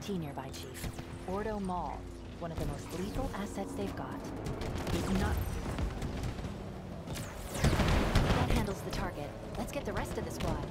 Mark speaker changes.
Speaker 1: HVT nearby, Chief. Ordo 'Mal. One of the most lethal assets they've got. Not... That handles the target. Let's get the rest of the squad.